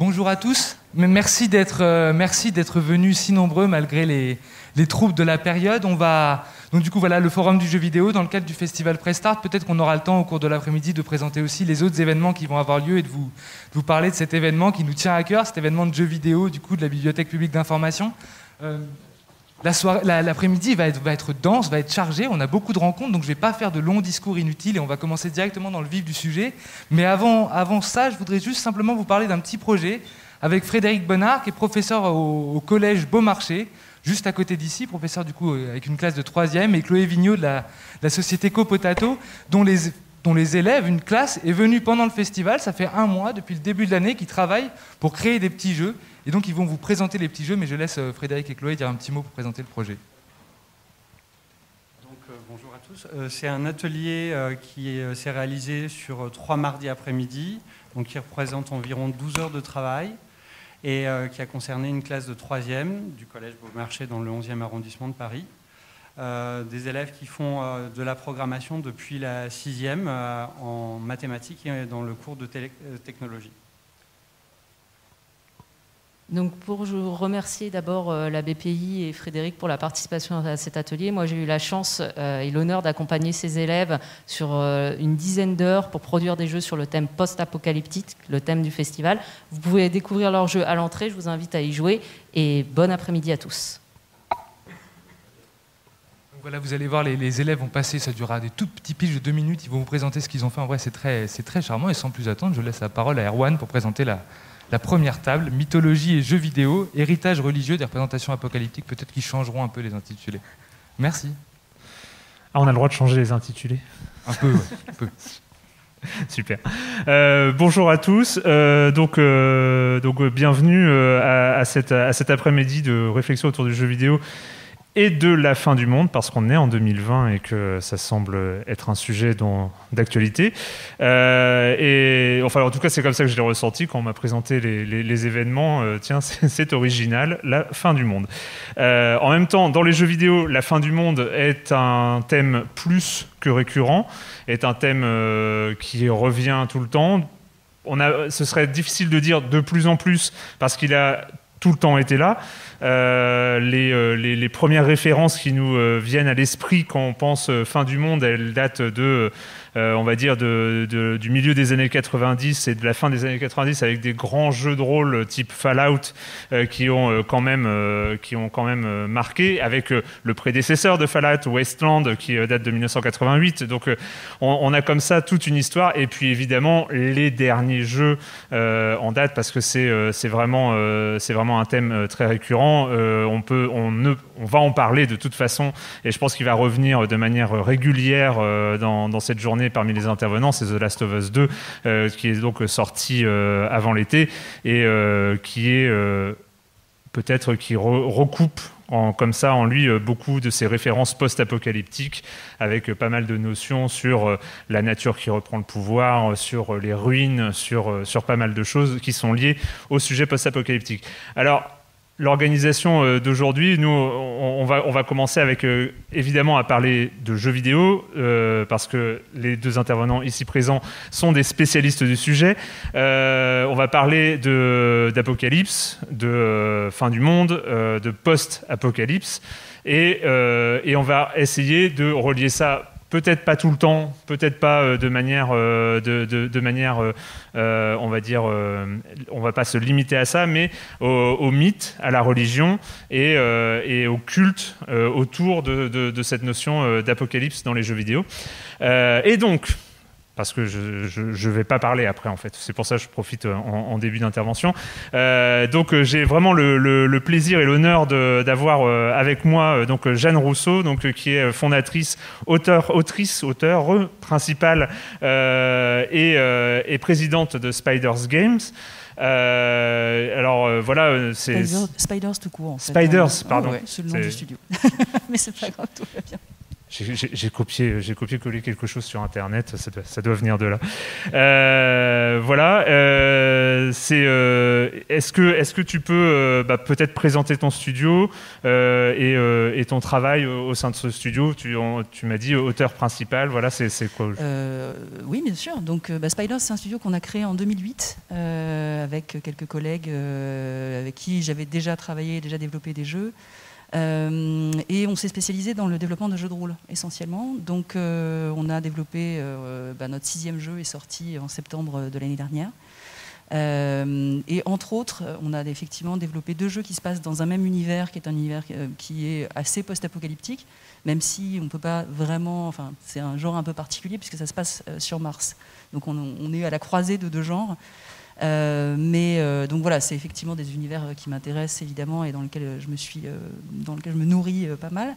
Bonjour à tous. Merci d'être euh, merci d'être venus si nombreux malgré les, les troubles de la période. On va donc du coup voilà le forum du jeu vidéo dans le cadre du festival Prestart. Peut-être qu'on aura le temps au cours de l'après-midi de présenter aussi les autres événements qui vont avoir lieu et de vous, vous parler de cet événement qui nous tient à cœur, cet événement de jeu vidéo du coup de la bibliothèque publique d'information. Euh, L'après-midi va être, dense, va être chargé. On a beaucoup de rencontres, donc je ne vais pas faire de longs discours inutiles et on va commencer directement dans le vif du sujet. Mais avant, ça, je voudrais juste simplement vous parler d'un petit projet avec Frédéric Bonnard, qui est professeur au, collège Beaumarchais, juste à côté d'ici, professeur du coup avec une classe de troisième, et Chloé Vigneault de la, société Copotato, dont les, dont les élèves, une classe, est venue pendant le festival. Ça fait un mois, depuis le début de l'année, qu'ils travaillent pour créer des petits jeux. Et donc, ils vont vous présenter les petits jeux, mais je laisse euh, Frédéric et Chloé dire un petit mot pour présenter le projet. Donc, euh, bonjour à tous. Euh, c'est un atelier qui s'est réalisé sur trois mardis après-midi, donc qui représente environ 12 heures de travail et qui a concerné une classe de troisième du collège Beaumarchais dans le 11e arrondissement de Paris. des élèves qui font de la programmation depuis la sixième en mathématiques et dans le cours de technologie. Donc pour vous remercier d'abord euh, la BPI et Frédéric pour la participation à cet atelier. Moi j'ai eu la chance euh, et l'honneur d'accompagner ces élèves sur euh, une dizaine d'heures pour produire des jeux sur le thème post-apocalyptique, le thème du festival. Vous pouvez découvrir leurs jeux à l'entrée, je vous invite à y jouer et bon après-midi à tous. Voilà, vous allez voir, les, élèves vont passer, ça durera des tout petits pitchs de deux minutes, ils vont vous présenter ce qu'ils ont fait. En vrai, c'est très, très charmant et sans plus attendre, je laisse la parole à Erwan pour présenter la, la première table, mythologie et jeux vidéo, héritage religieux des représentations apocalyptiques, peut-être qu'ils changeront un peu les intitulés. Merci. Ah, on a le droit de changer les intitulés Un peu, un peu. Super. Euh, bonjour à tous. Euh, donc, euh, donc bienvenue à, à, cette, à cet après-midi de réflexion autour du jeu vidéo et de la fin du monde, parce qu'on est en 2020 et que ça semble être un sujet d'actualité. Euh, enfin, en tout cas, c'est comme ça que je l'ai ressenti quand on m'a présenté les, événements. Euh, tiens, c'est original, la fin du monde. Euh, en même temps, dans les jeux vidéo, la fin du monde est un thème plus que récurrent, est un thème qui revient tout le temps. On a, ce serait difficile de dire de plus en plus parce qu'il a tout le temps été là. Euh, euh, les, les, premières références qui nous euh, viennent à l'esprit quand on pense fin du monde, elles datent de euh, on va dire, du milieu des années 90 et de la fin des années 90 avec des grands jeux de rôle type Fallout euh, qui, ont, euh, quand même, qui ont quand même marqué, avec le prédécesseur de Fallout, Wasteland, qui date de 1988. Donc on, a comme ça toute une histoire. Et puis évidemment, les derniers jeux en date, parce que c'est vraiment, vraiment un thème très récurrent. on, peut, on, ne, on va en parler de toute façon, et je pense qu'il va revenir de manière régulière dans cette journée parmi les intervenants, c'est The Last of Us 2, euh, qui est donc sorti euh, avant l'été et euh, qui est peut-être qui recoupe en, comme ça en lui beaucoup de ces références post-apocalyptiques avec pas mal de notions sur la nature qui reprend le pouvoir, sur les ruines, sur, sur pas mal de choses qui sont liées au sujet post-apocalyptique. Alors, l'organisation euh, d'aujourd'hui, nous, on, va, on va commencer avec euh, évidemment à parler de jeux vidéo, euh, parce que les deux intervenants ici présents sont des spécialistes du sujet. on va parler d'apocalypse, de, fin du monde, de post-apocalypse, et, et on va essayer de relier ça peut-être pas tout le temps, peut-être pas euh, de manière, euh, de, manière euh, on va dire, on va pas se limiter à ça, mais au, mythe, à la religion et, et au culte autour de, cette notion d'apocalypse dans les jeux vidéo. et donc, parce que je ne vais pas parler après en fait. C'est pour ça que je profite euh, en, début d'intervention. Euh, donc euh, j'ai vraiment le, plaisir et l'honneur d'avoir avec moi donc Jeanne Rousseau, donc qui est fondatrice, auteur, autrice, auteur principale et, et, présidente de Spiders Games. alors voilà, c'est Spiders, tout court. En fait. Spiders, pardon. c'est le nom du studio. Mais c'est pas grave, tout. J'ai copié, j'ai copié collé quelque chose sur Internet, ça doit, venir de là. Euh, voilà. Euh, c'est, euh, est-ce que, est-ce que tu peux bah, peut-être présenter ton studio et, ton travail au sein de ce studio? Tu, m'as dit auteur principal. Voilà, c'est, quoi Oui, bien sûr. Donc, bah, c'est un studio qu'on a créé en 2008 avec quelques collègues avec qui j'avais déjà travaillé, déjà développé des jeux. Euh, et on s'est spécialisé dans le développement de jeux de rôle essentiellement. Donc euh, on a développé, euh, bah, notre sixième jeu est sorti en septembre de l'année dernière. et entre autres, on a effectivement développé deux jeux qui se passent dans un même univers, qui est un univers qui est assez post-apocalyptique, même si on ne peut pas vraiment, enfin c'est un genre un peu particulier puisque ça se passe sur Mars. Donc on, on est à la croisée de deux genres. Euh, mais euh, donc voilà, c'est effectivement des univers qui m'intéressent évidemment et dans lesquels je me suis, euh, dans lequel je me nourris pas mal.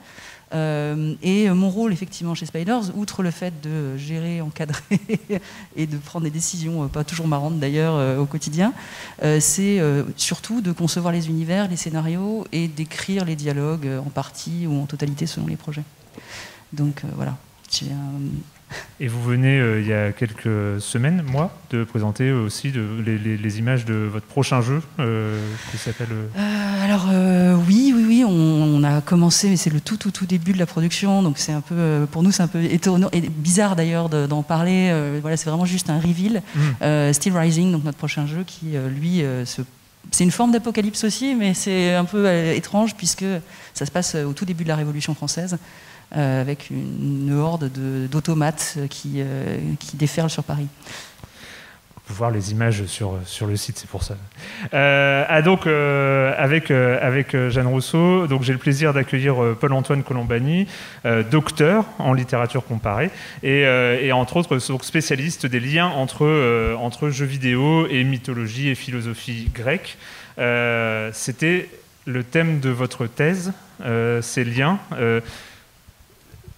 et mon rôle effectivement chez Spiders, outre le fait de gérer, encadrer et de prendre des décisions pas toujours marrantes d'ailleurs au quotidien, c'est surtout de concevoir les univers, les scénarios et d'écrire les dialogues en partie ou en totalité selon les projets. Donc voilà, j'ai un et vous venez, euh, il y a quelques semaines, mois, de présenter aussi de, les, images de votre prochain jeu euh, qui s'appelle. Euh, alors oui, oui, oui, on, a commencé, mais c'est le tout, tout, tout début de la production, donc c'est un peu, pour nous, c'est un peu étonnant et bizarre d'ailleurs d'en parler. voilà, c'est vraiment juste un reveal. Mm. Steel Rising, donc notre prochain jeu, qui lui c'est une forme d'apocalypse aussi, mais c'est un peu étrange puisque ça se passe au tout début de la Révolution française. Euh, avec une, horde d'automates qui, euh, qui déferlent sur Paris voir les images sur, le site, c'est pour ça. Euh, ah donc, avec, Jeanne Rousseau, j'ai le plaisir d'accueillir Paul-Antoine Colombani, docteur en littérature comparée, et, entre autres spécialiste des liens entre jeux vidéo et mythologie et philosophie grecque. C'était le thème de votre thèse, ces liens.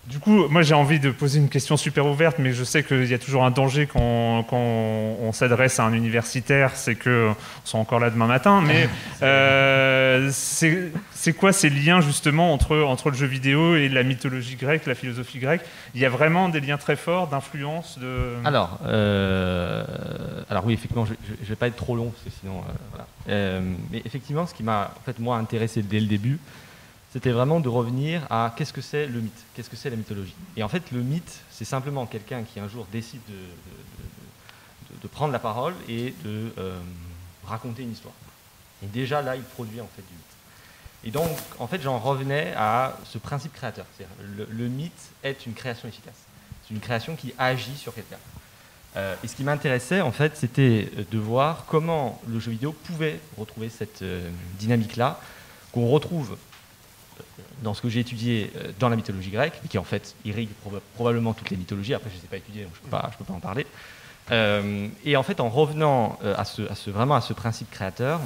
Du coup, moi j'ai envie de poser une question super ouverte, mais je sais qu'il y a toujours un danger quand, on s'adresse à un universitaire, c'est qu'on soit encore là demain matin. Mais euh, c'est quoi ces liens justement entre, entre le jeu vidéo et la mythologie grecque, la philosophie grecque? Il y a vraiment des liens très forts d'influence de... Alors, euh, alors oui, effectivement, je ne vais pas être trop long, sinon... Euh, mais effectivement, ce qui m'a en fait, moi intéressé dès le début, c'était vraiment de revenir à qu'est-ce que c'est le mythe, qu'est-ce que c'est la mythologie. Et en fait, le mythe, c'est simplement quelqu'un qui un jour décide de, prendre la parole et de euh, raconter une histoire. Et déjà là, il produit en fait du mythe. Et donc, en fait, j'en revenais à ce principe créateur. Le, le, mythe est une création efficace. C'est une création qui agit sur quelqu'un. Euh, et ce qui m'intéressait, en fait, c'était de voir comment le jeu vidéo pouvait retrouver cette euh, dynamique-là, qu'on retrouve dans ce que j'ai étudié euh, dans la mythologie grecque, qui en fait irrigue probablement toutes les mythologies. Après, je ne ai pas étudiées, donc je ne peux, pas en parler. Euh, et en fait, en revenant euh, vraiment à ce principe créateur,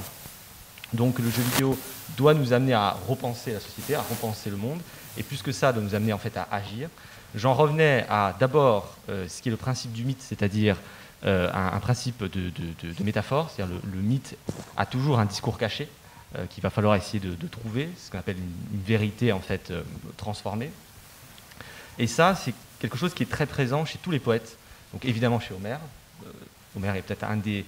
donc le jeu vidéo doit nous amener à repenser la société, à repenser le monde, et plus que ça, doit nous amener en fait à agir. J'en revenais à d'abord ce qui est le principe du mythe, c'est-à-dire un, principe de, métaphore, c'est-à-dire le, mythe a toujours un discours caché, qu'il va falloir essayer de, trouver, ce qu'on appelle une, vérité en fait euh, transformée. Et ça, c'est quelque chose qui est très présent chez tous les poètes. Donc évidemment chez Homère. Euh, Homère est peut-être un des,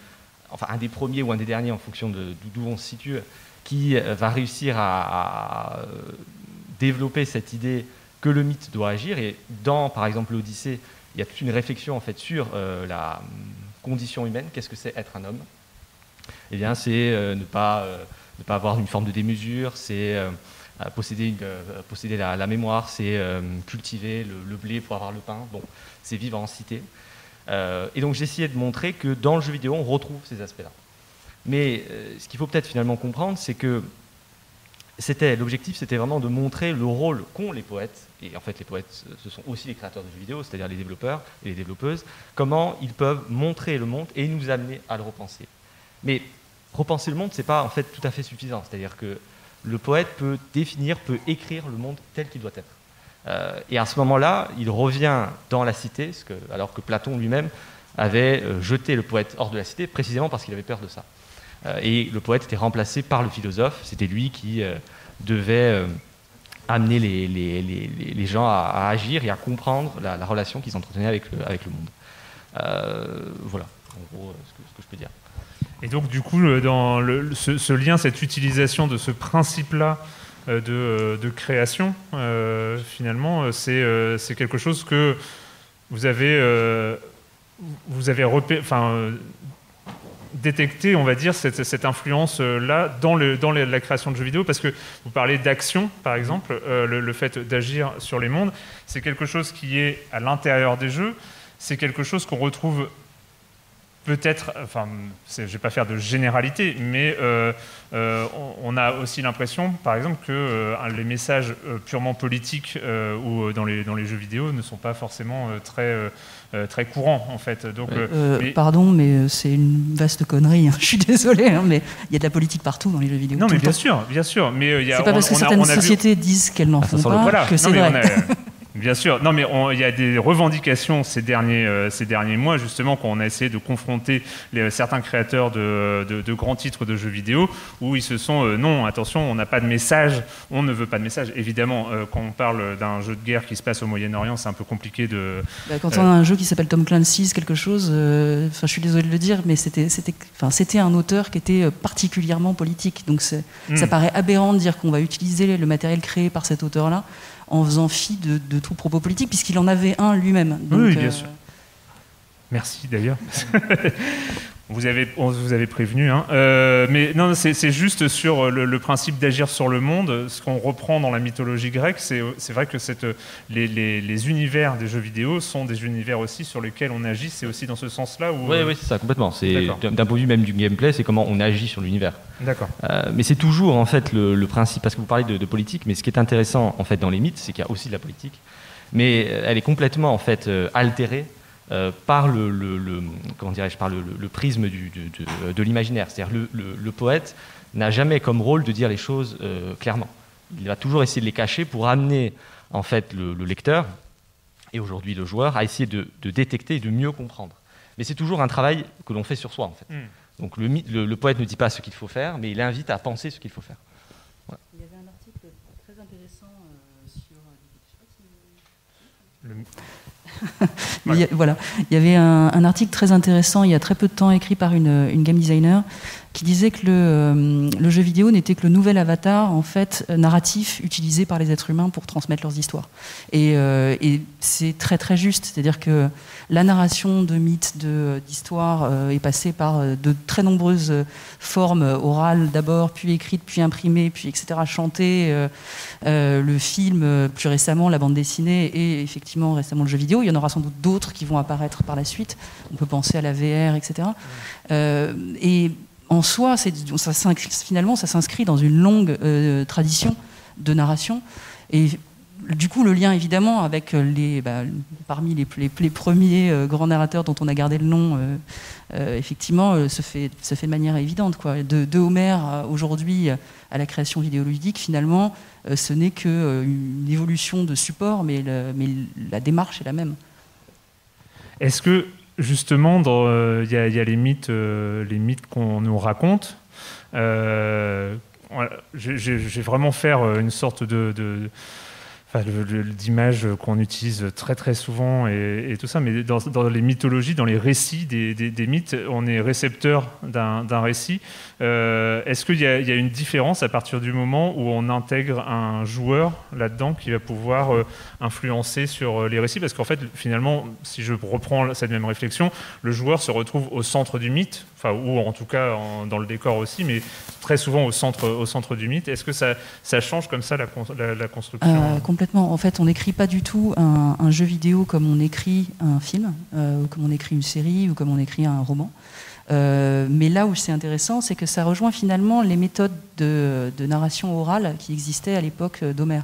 enfin un des premiers ou un des derniers en fonction d'où on se situe, qui va réussir à, développer cette idée que le mythe doit agir. Et dans, par exemple, l'Odyssée, il y a toute une réflexion en fait sur la hum, condition humaine. Qu'est-ce que c'est être un homme? Eh bien, c'est ne pas ne pas avoir une forme de démesure, c'est euh, posséder, euh, posséder la, mémoire, c'est euh, cultiver le, blé pour avoir le pain. Bon, c'est vivre en cité. et donc j'essayais de montrer que dans le jeu vidéo, on retrouve ces aspects-là. Mais ce qu'il faut peut-être finalement comprendre, c'est que c'était l'objectif, c'était vraiment de montrer le rôle qu'ont les poètes, et en fait les poètes, ce sont aussi les créateurs de jeux vidéo, c'est-à-dire les développeurs et les développeuses, comment ils peuvent montrer le monde et nous amener à le repenser. Mais repenser le monde, c'est pas en fait tout à fait suffisant. C'est-à-dire que le poète peut définir, peut écrire le monde tel qu'il doit être. Euh, et à ce moment-là, il revient dans la cité, alors que Platon lui-même avait euh, jeté le poète hors de la cité, précisément parce qu'il avait peur de ça. Euh, et le poète était remplacé par le philosophe, c'était lui qui devait amener les, gens à, agir et à comprendre la, la relation qu'ils entretenaient avec le, monde. Voilà, en gros, ce que, je peux dire. Et donc, du coup, dans le, ce, lien, cette utilisation de ce principe-là de, de, création, euh, finalement, c'est euh, quelque chose que vous avez, euh, détecté, on va dire, cette, influence-là dans, dans la création de jeux vidéo. Parce que vous parlez d'action, par exemple, le, le fait d'agir sur les mondes, c'est quelque chose qui est à l'intérieur des jeux, c'est quelque chose qu'on retrouve peut-être, enfin, je ne vais pas faire de généralité, mais euh, euh, on a aussi l'impression, par exemple, que euh, les messages euh, purement politiques euh, ou dans les, dans les jeux vidéo ne sont pas forcément très, très courants, en fait. Donc, mais... Pardon, mais c'est une vaste connerie. Hein. Je suis désolé, hein, mais il y a de la politique partout dans les jeux vidéo. Non, mais bien sûr, bien sûr. Mais c'est pas parce que certaines sociétés vu... disent qu'elles n'en ah, font pas voilà. que c'est vrai. Bien sûr. Non, mais il y a des revendications ces derniers, euh, ces derniers mois, justement, quand on a essayé de confronter les, certains créateurs de, de, de, grands titres de jeux vidéo, où ils se sont euh, non, attention, on n'a pas de message, on ne veut pas de message. Évidemment, euh, quand on parle d'un jeu de guerre qui se passe au Moyen-Orient, c'est un peu compliqué de. Bah, quand on a un jeu qui s'appelle Tom Clancy's quelque chose, enfin, je suis désolé de le dire, mais c'était, un auteur qui était particulièrement politique. Donc, mm. ça paraît aberrant de dire qu'on va utiliser le matériel créé par cet auteur-là en faisant fi de, de tout propos politique, puisqu'il en avait un lui-même. Oui, bien euh... sûr. Merci d'ailleurs. vous, avez, on vous avez prévenu. Hein. Euh, mais non, c'est juste sur le, le principe d'agir sur le monde. Ce qu'on reprend dans la mythologie grecque, c'est vrai que cette, les, les, les, univers des jeux vidéo sont des univers aussi sur lesquels on agit. C'est aussi dans ce sens-là où... Oui, oui, c'est ça, complètement. D'un point de vue même du gameplay, c'est comment on agit sur l'univers. D'accord. Euh, mais c'est toujours en fait le, le, principe, parce que vous parlez de, de, politique, mais ce qui est intéressant en fait dans les mythes, c'est qu'il y a aussi de la politique, mais elle est complètement en fait euh, altérée euh, par le, le, le comment dirais-je, par le, prisme du, du, de, de l'imaginaire. C'est-à-dire le, poète n'a jamais comme rôle de dire les choses euh, clairement. Il va toujours essayer de les cacher pour amener en fait le, lecteur et aujourd'hui le joueur à essayer de, de, détecter et de mieux comprendre. Mais c'est toujours un travail que l'on fait sur soi en fait. Mm. Donc le, le, le, poète ne dit pas ce qu'il faut faire, mais il invite à penser ce qu'il faut faire. Voilà. Il y avait un article très intéressant euh, sur. Le... il y a, voilà. Il y avait un, un, article très intéressant il y a très peu de temps écrit par une, une game designer qui disait que le, euh, le jeu vidéo n'était que le nouvel avatar en fait narratif utilisé par les êtres humains pour transmettre leurs histoires. Et, euh, c'est très très juste, c'est-à-dire que la narration de mythes, d'histoires euh, est passée par euh, de très nombreuses formes orales d'abord, puis écrites, puis imprimées, puis etc. chantées. Euh, euh, le film, plus récemment la bande dessinée et effectivement récemment le jeu vidéo. Il y en aura sans doute d'autres qui vont apparaître par la suite. On peut penser à la VR, etc. Euh, et en soi, ça finalement, ça s'inscrit dans une longue euh, tradition de narration. Et du coup, le lien évidemment avec les, bah, parmi les, premiers euh, grands narrateurs dont on a gardé le nom, euh, effectivement, se, fait, de manière évidente. Quoi. De, de Homère aujourd'hui à la création vidéoludique, finalement, ce n'est qu'une évolution de support, mais, mais la démarche est la même. Est-ce que justement, il euh, y, y, a les mythes, euh, mythes qu'on nous raconte. Euh, J'ai vraiment faire une sorte de, d'image qu'on utilise très très souvent et, tout ça, mais dans, les mythologies, dans les récits des mythes, on est récepteur d'un récit. Euh, Est-ce qu'il y, a une différence à partir du moment où on intègre un joueur là-dedans qui va pouvoir euh, influencer sur euh, les récits? Parce qu'en fait, finalement, si je reprends cette même réflexion, le joueur se retrouve au centre du mythe, enfin, ou en tout cas dans le décor aussi, mais très souvent au centre, du mythe. Est-ce que ça, change comme ça la, construction? Complètement. En fait, on n'écrit pas du tout un, un, jeu vidéo comme on écrit un film, ou comme on écrit une série, ou comme on écrit un roman. Euh, mais là où c'est intéressant, c'est que ça rejoint finalement les méthodes de, narration orale qui existaient à l'époque d'Homère.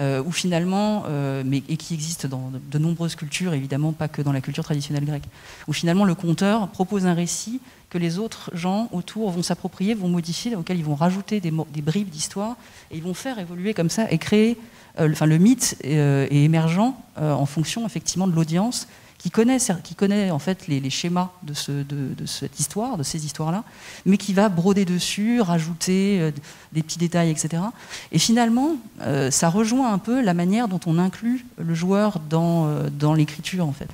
Euh, finalement, euh, mais, et qui existent dans de, nombreuses cultures, évidemment pas que dans la culture traditionnelle grecque, où finalement le conteur propose un récit que les autres gens autour vont s'approprier, vont modifier, auquel ils vont rajouter des, bribes d'histoire, et ils vont faire évoluer comme ça et créer, euh, enfin le mythe est, est émergent en fonction effectivement de l'audience qui connaît, en fait les, schémas de, ce, de, cette histoire, de ces histoires-là, mais qui va broder dessus, rajouter euh, des petits détails, etc. Et finalement, euh, ça rejoint un peu la manière dont on inclut le joueur dans, euh, l'écriture, en fait.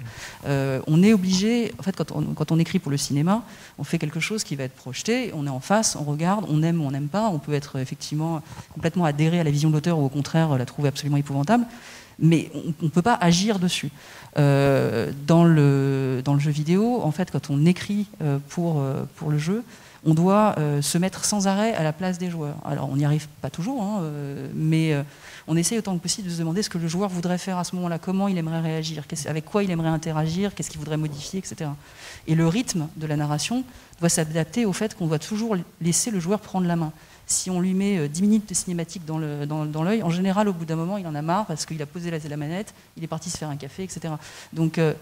on est obligé, en fait, quand on, quand on, écrit pour le cinéma, on fait quelque chose qui va être projeté, on est en face, on regarde, on aime ou on n'aime pas, on peut être effectivement complètement adhéré à la vision de l'auteur ou au contraire la trouver absolument épouvantable mais on ne peut pas agir dessus. Euh, dans, le, dans le jeu vidéo, en fait, quand on écrit euh, pour, euh, pour le jeu, on doit se mettre sans arrêt à la place des joueurs. Alors, on n'y arrive pas toujours, hein, mais on essaye autant que possible de se demander ce que le joueur voudrait faire à ce moment-là, comment il aimerait réagir, avec quoi il aimerait interagir, qu'est-ce qu'il voudrait modifier, etc. Et le rythme de la narration doit s'adapter au fait qu'on doit toujours laisser le joueur prendre la main si on lui met 10 euh, minutes de cinématique dans l'œil, en général, au bout d'un moment, il en a marre parce qu'il a posé la, la, manette, il est parti se faire un café, etc. Donc, euh,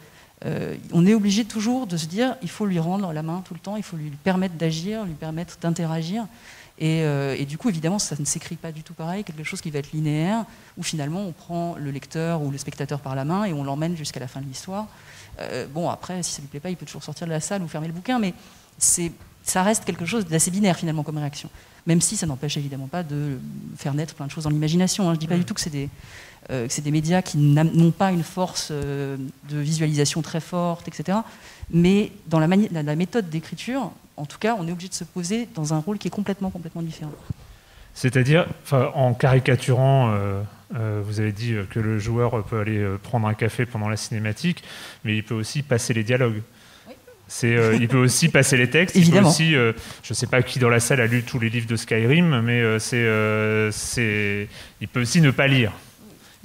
euh, on est obligé toujours de se dire, il faut lui rendre la main tout le temps, il faut lui permettre d'agir, lui permettre d'interagir. Et, du coup, évidemment, ça ne s'écrit pas du tout pareil, quelque chose qui va être linéaire, où finalement on prend le lecteur ou le spectateur par la main et on l'emmène jusqu'à la fin de l'histoire. bon, après, si ça ne lui plaît pas, il peut toujours sortir de la salle ou fermer le bouquin, mais ça reste quelque chose d'assez binaire finalement comme réaction même si ça n'empêche évidemment pas de faire naître plein de choses dans l'imagination. Hein. Je ne dis pas du tout que c'est des, euh, des, médias qui n'ont pas une force euh, de visualisation très forte, etc. Mais dans la, la méthode d'écriture, en tout cas, on est obligé de se poser dans un rôle qui est complètement, complètement différent. C'est-à-dire, en caricaturant, euh, vous avez dit que le joueur peut aller prendre un café pendant la cinématique, mais il peut aussi passer les dialogues. Euh, il peut aussi passer les textes. Évidemment. Il aussi, euh, je ne sais pas qui dans la salle a lu tous les livres de Skyrim, mais euh, c'est, il peut aussi ne pas lire.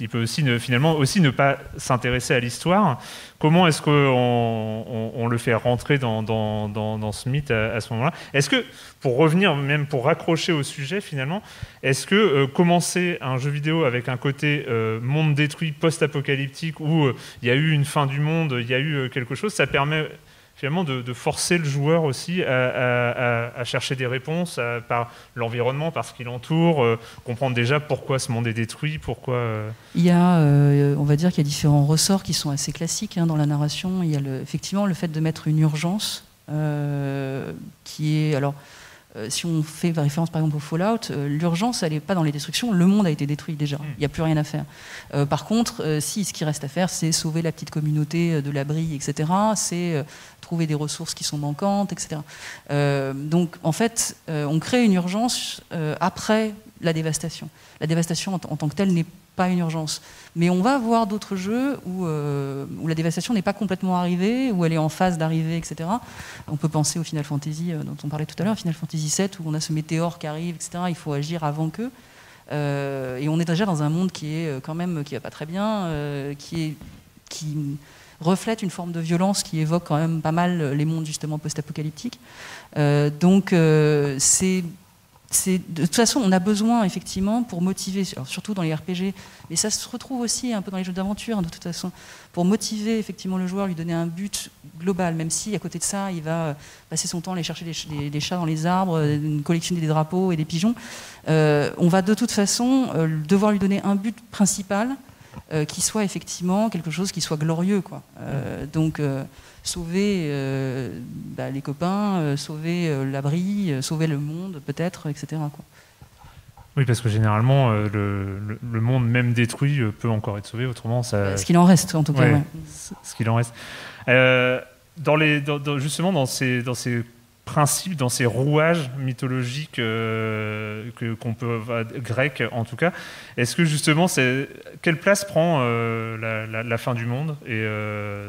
Il peut aussi ne, finalement aussi ne pas s'intéresser à l'histoire. Comment est-ce qu'on on, le fait rentrer dans, dans, ce mythe à, ce moment-là? Est-ce que, pour revenir, même pour raccrocher au sujet finalement, est-ce que commencer un jeu vidéo avec un côté monde détruit, post-apocalyptique, où il y a eu une fin du monde, il y a eu quelque chose, ça permet finalement de, forcer le joueur aussi à, chercher des réponses par l'environnement, par ce qui l'entoure, euh, comprendre déjà pourquoi ce monde est détruit, pourquoi... Euh, il y a, euh, on va dire qu'il y a différents ressorts qui sont assez classiques hein, dans la narration. Il y a le, effectivement le fait de mettre une urgence qui est... Alors, si on fait référence par exemple au Fallout, l'urgence, elle n'est pas dans les destructions, le monde a été détruit déjà, mm. il n'y a plus rien à faire. Par contre, si ce qui reste à faire, c'est sauver la petite communauté de l'abri, etc., c'est trouver des ressources qui sont manquantes, etc. donc en fait, on crée une urgence après la dévastation. La dévastation en, tant que telle n'est pas une urgence. Mais on va avoir d'autres jeux où, euh, où, la dévastation n'est pas complètement arrivée, où elle est en phase d'arriver, etc. On peut penser au Final Fantasy euh, dont on parlait tout à l'heure, Final Fantasy VII, où on a ce météore qui arrive, etc. Il faut agir avant qu'eux. Euh, et on est déjà dans un monde qui est quand même qui va pas très bien, qui, est, qui reflète une forme de violence qui évoque quand même pas mal les mondes justement post-apocalyptiques. donc c'est de toute façon, on a besoin effectivement pour motiver, surtout dans les RPG, mais ça se retrouve aussi un peu dans les jeux d'aventure de toute façon, pour motiver effectivement le joueur, lui donner un but global, même si à côté de ça, il va passer son temps à aller chercher des, chats dans les arbres, collectionner des drapeaux et des pigeons. Euh, on va de toute façon euh, devoir lui donner un but principal euh, qui soit effectivement quelque chose qui soit glorieux, quoi. donc sauver euh, bah, les copains, euh, sauver euh, l'abri, sauver le monde peut-être, etc. Oui, parce que généralement, le, monde même détruit peut encore être sauvé, autrement ça... Ce qu'il en reste, en tout cas. Ce qu'il en reste. dans les, justement, dans ces, dans ces principes, dans ces rouages mythologiques que qu'on peut grecs en tout cas. Est-ce que justement, c'est quelle place prend la, fin du monde Et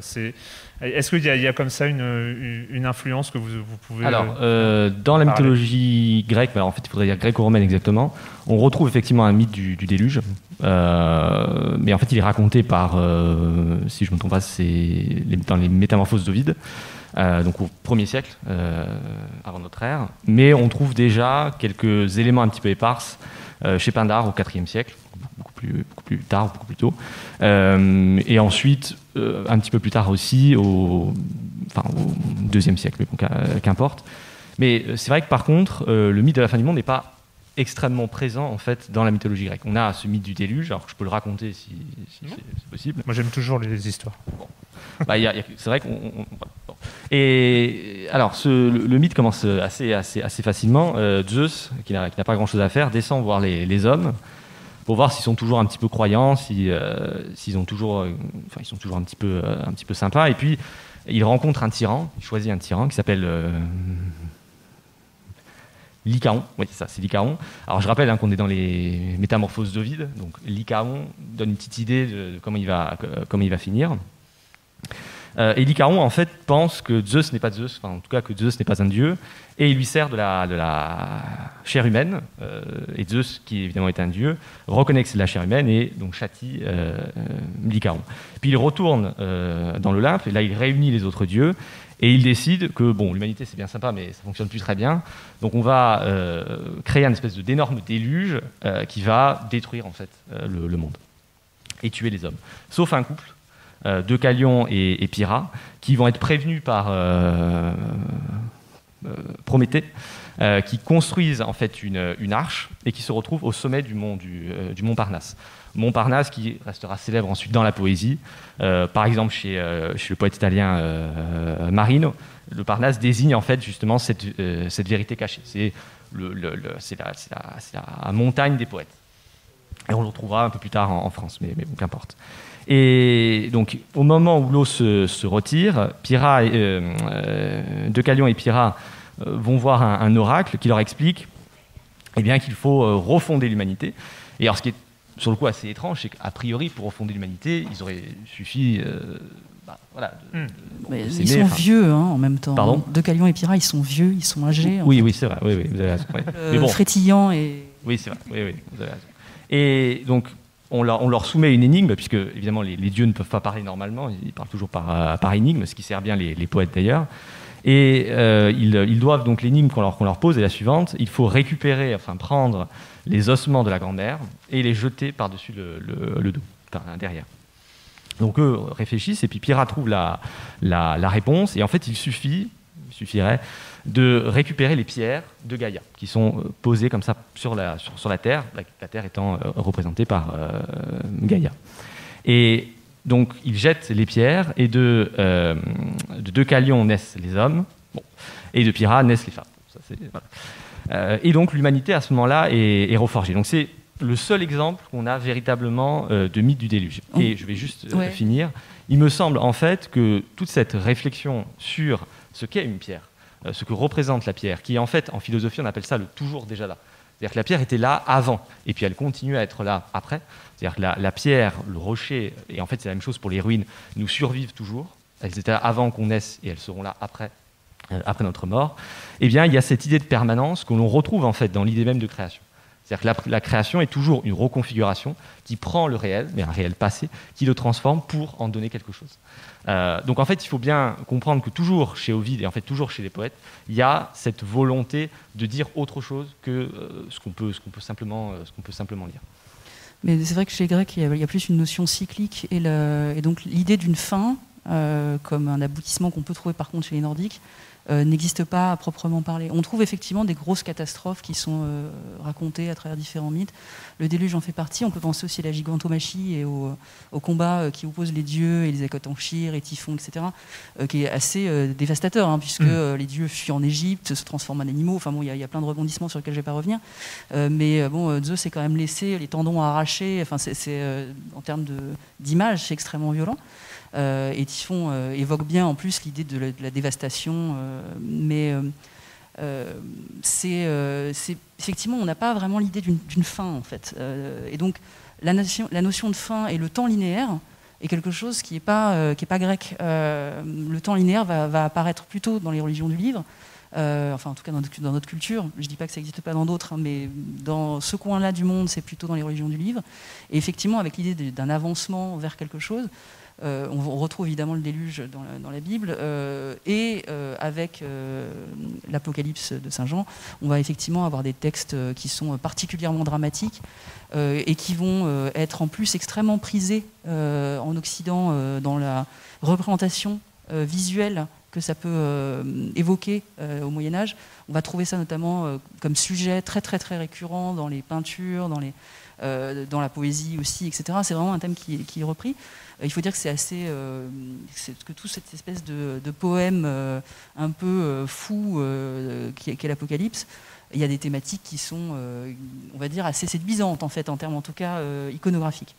c'est est-ce qu'il y, a comme ça une, influence que vous, pouvez... Alors, euh, dans la mythologie grecque, en fait il faudrait dire gréco-romaine exactement, on retrouve effectivement un mythe du, déluge, euh, mais en fait il est raconté par, euh, si je ne me trompe pas, c'est dans les Métamorphoses d'Ovide, donc au 1er siècle avant notre ère, mais on trouve déjà quelques éléments un petit peu éparses chez Pindare au 4e siècle, beaucoup plus, beaucoup plus tard, beaucoup plus tôt. et ensuite, euh, un petit peu plus tard aussi, au, enfin, au deuxième siècle, qu'importe. Mais euh, c'est vrai que par contre, euh, le mythe de la fin du monde n'est pas extrêmement présent en fait dans la mythologie grecque. On a ce mythe du déluge, alors je peux le raconter si, si c'est possible. Moi j'aime toujours les histoires. Bah, c'est vrai qu'on. Et alors, ce, le, mythe commence assez, assez, assez facilement. Euh, Zeus, qui n'a pas grand chose à faire, descend voir les, les hommes pour voir s'ils sont toujours un petit peu croyants, s'ils si, ont toujours, enfin, ils sont toujours un petit peu, un petit peu sympas. Et puis, il rencontre un tyran, il choisit un tyran qui s'appelle Lycaon, oui, c'est ça, c'est Lycaon. Alors je rappelle hein, qu'on est dans les métamorphoses d'Ovide, donc Lycaon donne une petite idée de, comment, il va, comment il va finir. Euh, et Lycaon, en fait, pense que Zeus n'est pas Zeus, enfin, en tout cas que Zeus n'est pas un dieu, et il lui sert de la, de la chair humaine. Euh, et Zeus, qui évidemment est un dieu, reconnaît que c'est de la chair humaine et donc châtie euh, Lycaon. Puis il retourne dans l'Olympe, et là il réunit les autres dieux, et il décide que bon, l'humanité c'est bien sympa, mais ça fonctionne plus très bien. Donc on va euh, créer un espèce d'énorme déluge euh, qui va détruire en fait euh, le, monde et tuer les hommes. Sauf un couple, Deucalion et, et Pyrrha, qui vont être prévenus par Prométhée, qui construisent en fait une, une, arche et qui se retrouvent au sommet du mont, du mont Parnasse. Montparnasse qui restera célèbre ensuite dans la poésie. Euh, par exemple, chez, euh, chez, le poète italien euh, Marino, le Parnasse désigne en fait justement cette, vérité cachée. C'est la, montagne des poètes. Et on le retrouvera un peu plus tard en, France, mais, mais qu'importe. Et donc, au moment où l'eau se, retire, Pyrrha, euh, Deucalion et Pyrrha vont voir un, un, oracle qui leur explique eh bien, qu'il faut refonder l'humanité. Et alors, ce qui est sur le coup assez étrange, c'est qu'a priori, pour refonder l'humanité, ils auraient suffi. Euh, bah, voilà, hmm. ils sont vieux hein, en même temps. Pardon De Calion et Pyrrha, ils sont vieux, ils sont âgés. Oui, oui, c'est vrai. Oui, oui, vous avez raison. Euh, frétillant et. Oui, c'est vrai. Oui, oui, vous avez raison. Et donc, on leur, on leur, soumet une énigme, puisque évidemment les, dieux ne peuvent pas parler normalement, ils parlent toujours par, euh, par énigme, ce qui sert bien les, les poètes d'ailleurs. Et euh, ils, doivent donc l'énigme qu'on leur, qu'on leur, pose est la suivante il faut récupérer, enfin prendre les ossements de la grand-mère et les jeter par-dessus le, dos, derrière. Donc eux réfléchissent et puis Pyrrha trouve la, réponse et en fait il suffit, il suffirait de récupérer les pierres de Gaïa qui sont euh, posées comme ça sur la, sur, la Terre, la, Terre étant euh, représentée par Gaïa. Et donc il jette les pierres et de, de deux calions naissent les hommes et de Pyrrha naissent les femmes. Ça, voilà. Euh, et donc l'humanité à ce moment-là est, reforgée. Donc c'est le seul exemple qu'on a véritablement euh, de mythe du déluge. Oh. Et je vais juste euh, finir. Il me semble en fait que toute cette réflexion sur ce qu'est une pierre, ce que représente la pierre, qui en fait en philosophie on appelle ça le toujours déjà là. C'est-à-dire que la pierre était là avant, et puis elle continue à être là après. C'est-à-dire que la, pierre, le rocher, et en fait c'est la même chose pour les ruines, nous survivent toujours. Elles étaient là avant qu'on naisse et elles seront là après euh, après notre mort, eh bien, il y a cette idée de permanence que l'on retrouve en fait dans l'idée même de création. C'est-à-dire que la, création est toujours une reconfiguration qui prend le réel, mais un réel passé, qui le transforme pour en donner quelque chose. Euh, donc en fait, il faut bien comprendre que toujours chez Ovid et en fait toujours chez les poètes, il y a cette volonté de dire autre chose que euh, ce qu'on peut, peut simplement lire. Mais c'est vrai que chez les Grecs, il y, a, plus une notion cyclique et, donc l'idée d'une fin, comme un aboutissement qu'on peut trouver par contre chez les Nordiques, euh, n'existe pas à proprement parler. On trouve effectivement des grosses catastrophes qui sont euh, racontées à travers différents mythes. Le déluge en fait partie. On peut penser aussi à la gigantomachie et au, combat euh, qui oppose les dieux et les Akotanchir et Typhon, etc., qui est assez dévastateur, hein, puisque mm. les dieux fuient en Égypte, se transforment en animaux. Enfin bon, il y, a plein de rebondissements sur lesquels je ne vais pas revenir. mais bon, Zeus s'est quand même laissé les tendons arrachés. Enfin, c'est, en termes d'image, c'est extrêmement violent. Euh, et Typhon euh, évoque bien en plus l'idée de, la dévastation, euh, mais c'est effectivement, on n'a pas vraiment l'idée d'une fin en fait. et donc la notion, de fin et le temps linéaire est quelque chose qui n'est pas, grec. le temps linéaire va, apparaître plutôt dans les religions du livre, enfin en tout cas dans notre, dans notre culture. Je ne dis pas que ça n'existe pas dans d'autres, hein, mais dans ce coin-là du monde, c'est plutôt dans les religions du livre. Et effectivement, avec l'idée d'un avancement vers quelque chose, euh, on, retrouve évidemment le déluge dans la, Bible. Euh, et euh, avec l'Apocalypse de Saint Jean, on va effectivement avoir des textes qui sont particulièrement dramatiques et qui vont être en plus extrêmement prisés en Occident dans la représentation visuelle que ça peut évoquer au Moyen Âge. On va trouver ça notamment comme sujet très très très récurrent dans les peintures, dans, les, dans la poésie aussi, etc. C'est vraiment un thème qui, qui est repris. Il faut dire que c'est assez, que toute cette espèce de, poème un peu fou qui est l'Apocalypse il y a des thématiques qui sont, euh, on va dire, assez séduisantes en fait, en termes en tout cas euh, iconographiques.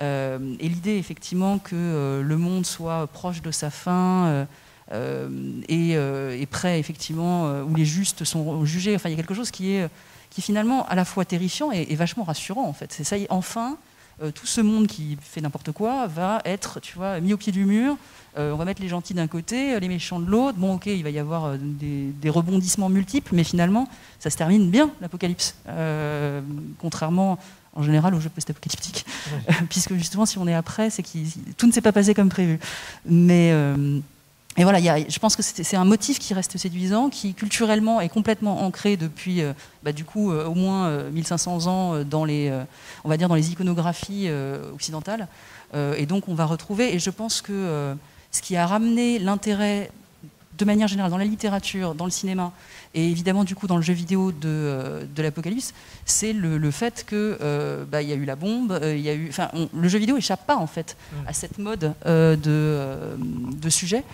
Euh, et l'idée effectivement que le monde soit proche de sa fin et, prêt effectivement où les justes sont jugés. Enfin, il y a quelque chose qui est qui finalement à la fois terrifiant et, et vachement rassurant en fait. C'est ça, enfin, tout ce monde qui fait n'importe quoi va être, tu vois, mis au pied du mur. Euh, on va mettre les gentils d'un côté, les méchants de l'autre. Bon, ok, il va y avoir euh, des, rebondissements multiples, mais finalement, ça se termine bien, l'apocalypse. Euh, contrairement, en général, aux jeux post-apocalyptiques. Puisque justement, si on est après, c'est que tout ne s'est pas passé comme prévu. Mais. Et voilà, je pense que c'est un motif qui reste séduisant, qui culturellement est complètement ancré depuis, bah, du coup, au moins 1500 ans dans les, on va dire, dans les iconographies occidentales. et donc, on va retrouver. Et je pense que ce qui a ramené l'intérêt de manière générale dans la littérature, dans le cinéma et évidemment du coup dans le jeu vidéo de, euh, de l'Apocalypse, c'est le, fait que euh, bah, il y a eu la bombe, euh, il y a eu, enfin le jeu vidéo échappe pas en fait à cette mode de, de sujet.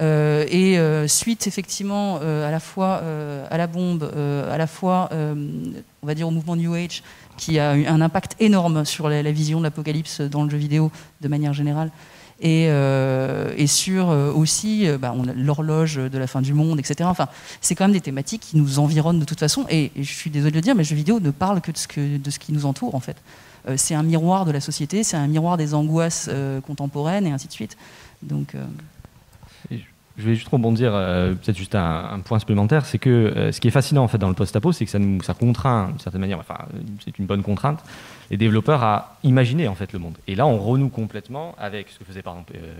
Et suite effectivement à la fois à la bombe, à la fois on va dire au mouvement New Age qui a eu un impact énorme sur la vision de l'Apocalypse dans le jeu vidéo de manière générale et, euh, et sur euh, aussi euh, bah, l'horloge de la fin du monde, etc. Enfin, c'est quand même des thématiques qui nous environnent de toute façon. Et, je suis désolé de le dire, mais le vidéo ne parle que de ce, que, de ce qui nous entoure, en fait. c'est un miroir de la société, c'est un miroir des angoisses contemporaines, et ainsi de suite. Donc. Je vais juste rebondir, peut-être juste un, point supplémentaire, c'est que ce qui est fascinant en fait dans le post-apo, c'est que ça nous ça contraint d'une certaine manière, enfin c'est une bonne contrainte, les développeurs à imaginer en fait le monde. Et là, on renoue complètement avec ce que faisait par exemple euh,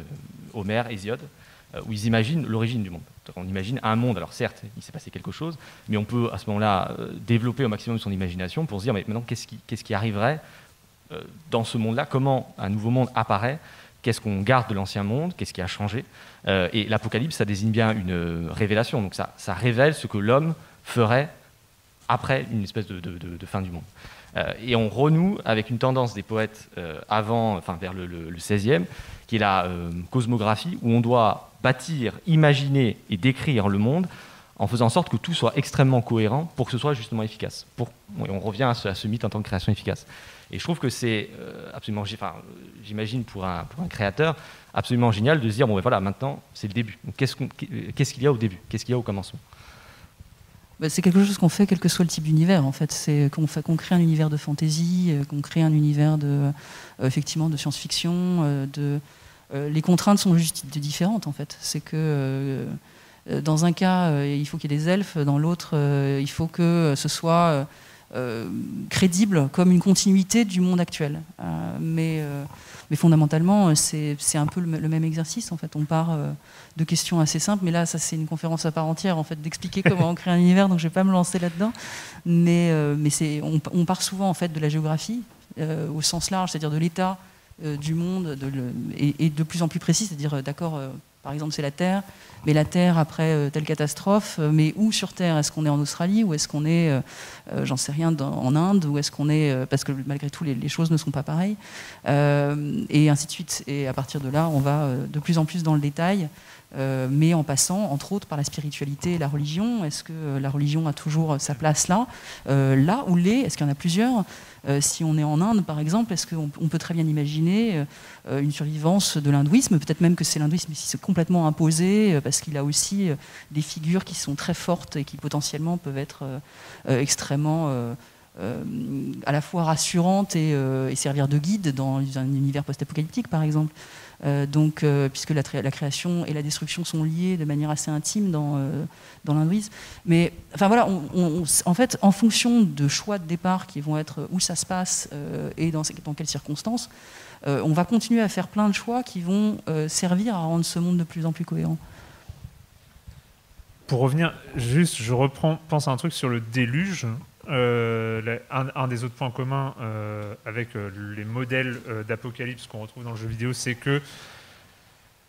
Homère, Hésiode, euh, où ils imaginent l'origine du monde. On imagine un monde, alors certes, il s'est passé quelque chose, mais on peut à ce moment-là euh, développer au maximum son imagination pour se dire, mais maintenant, qu'est-ce qui, qu'est-ce qui arriverait dans ce monde-là? Comment un nouveau monde apparaît? Qu'est-ce qu'on garde de l'ancien monde Qu'est-ce qui a changé Et l'Apocalypse, ça désigne bien une révélation. Donc ça, révèle ce que l'homme ferait après une espèce de, fin du monde. Euh, et on renoue avec une tendance des poètes euh, avant, enfin vers le, XVIe, qui est la euh, cosmographie, où on doit bâtir, imaginer et décrire le monde en faisant en sorte que tout soit extrêmement cohérent pour que ce soit justement efficace. On revient à ce, mythe en tant que création efficace. Et je trouve que c'est absolument, enfin, j'imagine pour un, pour un, créateur, absolument génial de se dire, bon ben voilà, maintenant c'est le début. Qu'est-ce qu'il y a au début? Qu'est-ce qu'il y a au commencement? Bah, c'est quelque chose qu'on fait quel que soit le type d'univers en fait. C'est qu'on qu'on crée un univers de fantasy, euh, qu'on crée un univers de euh, effectivement de science-fiction. Euh, les contraintes sont juste différentes en fait. C'est que dans un cas il faut qu'il y ait des elfes, dans l'autre il faut que ce soit crédible comme une continuité du monde actuel. mais mais fondamentalement, euh, c'est un peu le, même exercice. En fait, on part euh, de questions assez simples, mais là, ça c'est une conférence à part entière, en fait, d'expliquer comment on crée un univers. Donc, je vais pas me lancer là-dedans. Mais, euh, mais c'est, on, part souvent en fait de la géographie au sens large, c'est-à-dire de l'état du monde, de et, de plus en plus précis, c'est-à-dire, d'accord, par exemple, c'est la Terre, mais la Terre après euh, telle catastrophe, euh, mais où sur Terre? Est-ce qu'on est en Australie ou est-ce qu'on est, euh, j'en sais rien, en Inde ou est-ce qu'on est, parce que malgré tout les, choses ne sont pas pareilles, et ainsi de suite. Et à partir de là, on va de plus en plus dans le détail. Mais en passant, entre autres, par la spiritualité et la religion. Est-ce que la religion a toujours sa place là Là où l'est? Est-ce qu'il y en a plusieurs? Euh, si on est en Inde, par exemple, est-ce qu'on peut très bien imaginer euh, une survivance de l'hindouisme? Peut-être même que c'est l'hindouisme qui s'est complètement imposé, euh, parce qu'il a aussi des figures qui sont très fortes et qui potentiellement peuvent être extrêmement... à la fois rassurantes et, servir de guide dans un univers post-apocalyptique, par exemple. Euh, donc, euh, puisque la, création et la destruction sont liées de manière assez intime dans, euh, dans. Mais enfin voilà, en fait, en fonction de choix de départ qui vont être où ça se passe et dans, dans, quelles circonstances, on va continuer à faire plein de choix qui vont servir à rendre ce monde de plus en plus cohérent. Pour revenir, juste, je reprends, pense à un truc sur le déluge. Euh, un, des autres points communs euh, avec euh, les modèles d'apocalypse qu'on retrouve dans le jeu vidéo, c'est que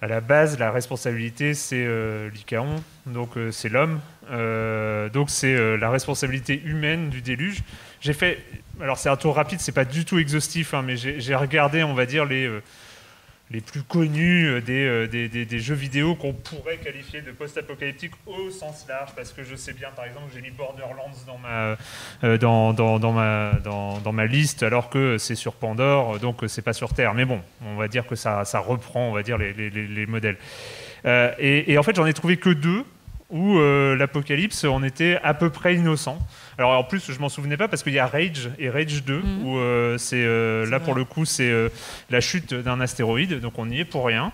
à la base, la responsabilité, c'est l'Icaon, donc c'est l'homme. Donc c'est la responsabilité humaine du déluge. J'ai fait, alors c'est un tour rapide, c'est pas du tout exhaustif, hein, mais j'ai regardé, on va dire, les les plus connus euh, euh, des, des, jeux vidéo qu'on pourrait qualifier de post-apocalyptiques au sens large, parce que je sais bien, par exemple, j'ai mis Borderlands dans ma, euh, dans, dans, ma, dans, dans, ma liste, alors que c'est sur Pandore, donc c'est pas sur Terre. Mais bon, on va dire que ça, ça reprend, on va dire, les, les, les modèles. et, et, en fait, j'en ai trouvé que deux où l'apocalypse, on était à peu près innocent. Alors en plus, je m'en souvenais pas parce qu'il y a Rage et Rage 2 mhm. où euh, c'est euh, là pour le coup c'est euh, la chute d'un astéroïde, donc on y est pour rien.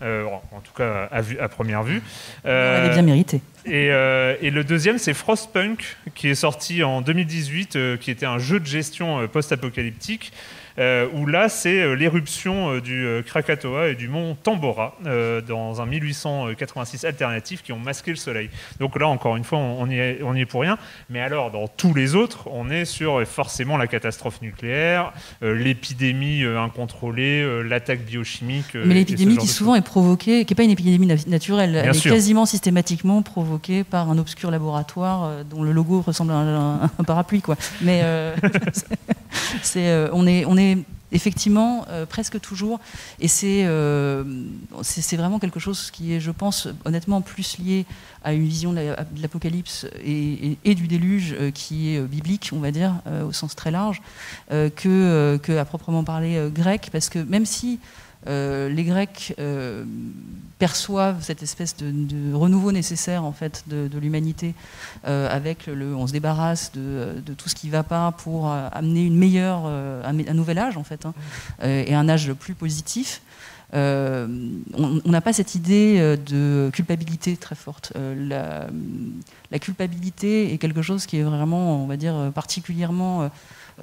en tout cas à, vue, à première vue. on avait bien mérité. Et, et le deuxième, c'est Frostpunk, qui est sorti en 2018, qui était un jeu de gestion post-apocalyptique, euh, où là, c'est euh, l'éruption euh, du Krakatoa et du mont Tambora dans un 1886 alternatif qui ont masqué le soleil. Donc là, encore une fois, on n'y est, est, pour rien. Mais alors, dans tous les autres, on est sur forcément la catastrophe nucléaire, l'épidémie incontrôlée, l'attaque biochimique. Mais l'épidémie qui souvent est provoquée, qui n'est pas une épidémie naturelle, elle est quasiment systématiquement provoquée par un obscur laboratoire dont le logo ressemble à un, parapluie. Quoi. Mais c'est, on, est, effectivement euh, presque toujours, et euh, c'est vraiment quelque chose qui est, je pense, honnêtement plus lié à une vision de l'apocalypse et, du déluge euh, qui est biblique, on va dire, au sens très large, que, proprement parler grec, parce que même si euh, les Grecs euh, perçoivent cette espèce de, renouveau nécessaire en fait de, l'humanité euh, avec le, on se débarrasse de, tout ce qui ne va pas pour amener une meilleure, un, nouvel âge en fait hein, et un âge plus positif. on n'a pas cette idée de culpabilité très forte. La, la, culpabilité est quelque chose qui est vraiment, on va dire, particulièrement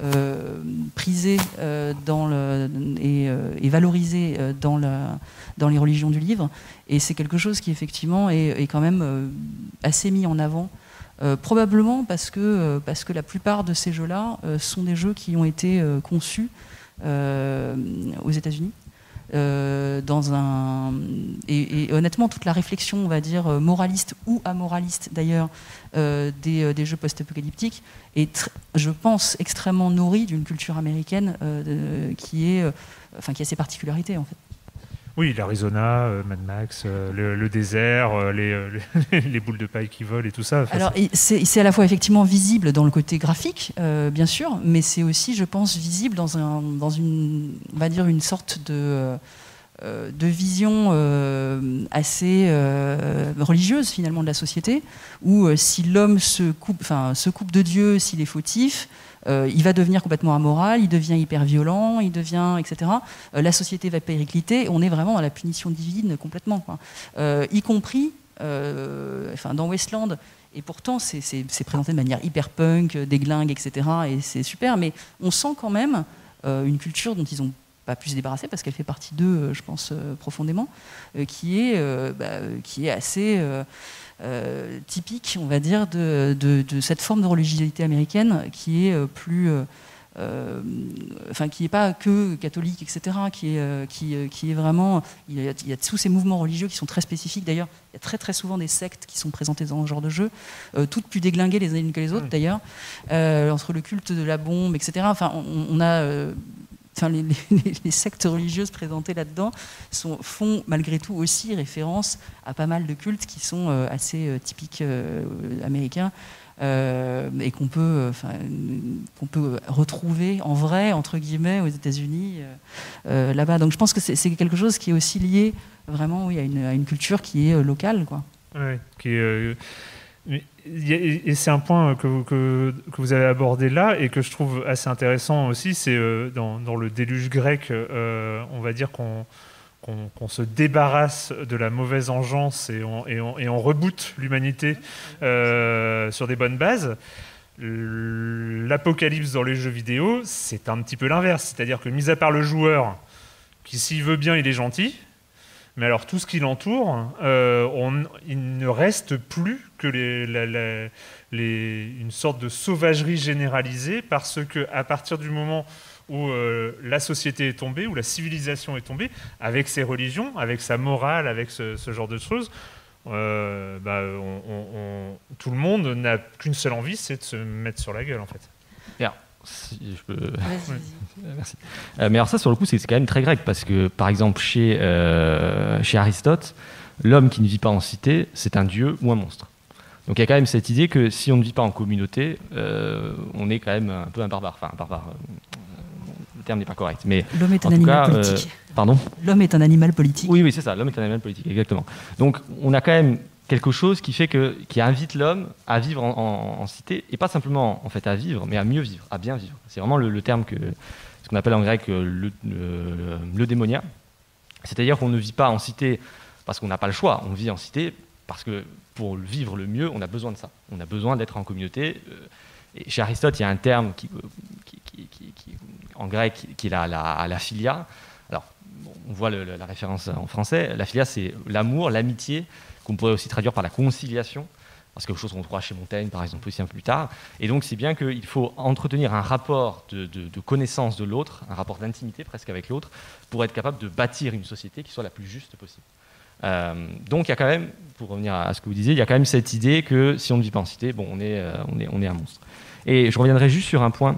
euh, prisé euh, dans le, et, euh, valorisé dans, la, dans les religions du livre. Et c'est quelque chose qui effectivement est, quand même assez mis en avant. probablement parce que, parce que la plupart de ces jeux-là sont des jeux qui ont été conçus aux États-Unis. Un et, honnêtement toute la réflexion on va dire moraliste ou amoraliste d'ailleurs des, des, jeux post-apocalyptiques est, je pense, extrêmement nourri d'une culture américaine euh, qui, est, euh, enfin, qui a ses particularités en fait. Oui, l'Arizona, euh, Mad Max, le, désert, les, les, boules de paille qui volent et tout ça. Alors, c'est à la fois effectivement visible dans le côté graphique, bien sûr, mais c'est aussi, je pense, visible dans, un, dans une, on va dire, une sorte de euh, de vision euh, assez euh, religieuse finalement de la société, où si l'homme se coupe, se coupe de Dieu, s'il est fautif, il va devenir complètement amoral, il devient hyper violent, il devient, etc. la société va péricliter, on est vraiment dans la punition divine complètement, y compris dans Westland. Et pourtant, c'est présenté de manière hyper punk, déglingue, etc. Et c'est super, mais on sent quand même une culture dont ils ont pas pu se débarrasser parce qu'elle fait partie d'eux, euh, je pense, euh, profondément, euh, qui, est, bah, qui est assez typique, on va dire, de, de, cette forme de religiosité américaine qui est plus. enfin, qui n'est pas que catholique, etc., qui est, qui, qui est vraiment. Il y, a, il y, a, tous ces mouvements religieux qui sont très spécifiques. D'ailleurs, il y a très très souvent des sectes qui sont présentées dans ce genre de jeu, toutes plus déglinguées les unes que les autres, d'ailleurs, entre le culte de la bombe, etc. Enfin, on, on a les, sectes religieuses présentées là-dedans font malgré tout aussi référence à pas mal de cultes qui sont euh, assez euh, typiques euh, américains et qu'on peut, retrouver en vrai, entre guillemets, aux États-Unis, là-bas. Donc je pense que c'est quelque chose qui est aussi lié vraiment oui, à, une, à une culture qui est locale. Quoi. qui est et c'est un point que vous, avez abordé là et que je trouve assez intéressant aussi, c'est euh, dans, le déluge grec, euh, on va dire qu'on se débarrasse de la mauvaise engeance et on, et reboot l'humanité euh, sur des bonnes bases. L'apocalypse dans les jeux vidéo, c'est un petit peu l'inverse. C'est-à-dire que, mis à part le joueur, qui s'il veut bien, il est gentil, Mais alors tout ce qui l'entoure, euh, il ne reste plus que une sorte de sauvagerie généralisée parce que à partir du moment où euh, la société est tombée, où la civilisation est tombée, avec ses religions, avec sa morale, avec ce, genre de choses, euh, bah, tout le monde n'a qu'une seule envie, c'est de se mettre sur la gueule en fait. Je peux... Merci. Euh, mais alors ça, sur le coup, c'est quand même très grec, parce que, par exemple, chez, chez Aristote, l'homme qui ne vit pas en cité, c'est un dieu ou un monstre. Donc il y a quand même cette idée que si on ne vit pas en communauté, on est quand même un peu un barbare. Enfin, un barbare terme n'est pas correct. Mais l'homme est un animal politique. Euh, pardon? L'homme est un animal politique. Oui, oui, c'est ça. L'homme est un animal politique, exactement. Donc, on a quand même quelque chose qui fait que qui invite l'homme à vivre en, cité et pas simplement en fait à vivre, mais à mieux vivre, à bien vivre. C'est vraiment le, terme que ce qu'on appelle en grec euh, le, le, le démonia. C'est-à-dire qu'on ne vit pas en cité parce qu'on n'a pas le choix. On vit en cité parce que pour vivre le mieux, on a besoin de ça. On a besoin d'être en communauté. Euh, et chez Aristote, il y a un terme qui, en grec qui est la, la, philia. Alors, on voit la référence en français. La philia, c'est l'amour, l'amitié, qu'on pourrait aussi traduire par la conciliation. C'est quelque chose qu'on trouvera chez Montaigne, par exemple, aussi un peu plus tard. Et donc, c'est bien qu'il faut entretenir un rapport de, connaissance de l'autre, un rapport d'intimité presque avec l'autre, pour être capable de bâtir une société qui soit la plus juste possible. Euh, donc, il y a quand même, pour revenir à ce que vous disiez, il y a quand même cette idée que si on ne vit pas en cité, bon, on est, euh, un monstre. Et je reviendrai juste sur un point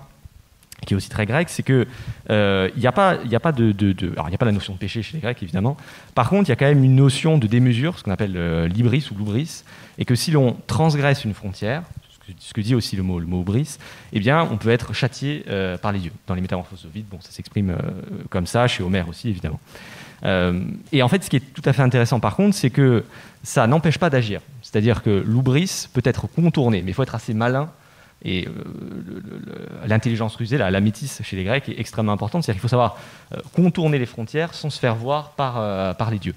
qui est aussi très grec, c'est que euh, il n'y a pas, a pas de, alors il a pas la notion de péché chez les Grecs évidemment. Par contre, il y a quand même une notion de démesure, ce qu'on appelle euh, libris ou loubris, et que si l'on transgresse une frontière, ce que, dit aussi le mot, le mot eh bien, on peut être châtié euh, par les dieux. Dans les Métamorphoses de bon, ça s'exprime comme ça, chez Homère aussi évidemment. et en fait, ce qui est tout à fait intéressant par contre, c'est que ça n'empêche pas d'agir. C'est-à-dire que l'oubris peut être contourné, mais il faut être assez malin et euh, l'intelligence rusée, la, métisse chez les Grecs est extrêmement importante. C'est-à-dire qu'il faut savoir euh, contourner les frontières sans se faire voir par, euh, par les dieux.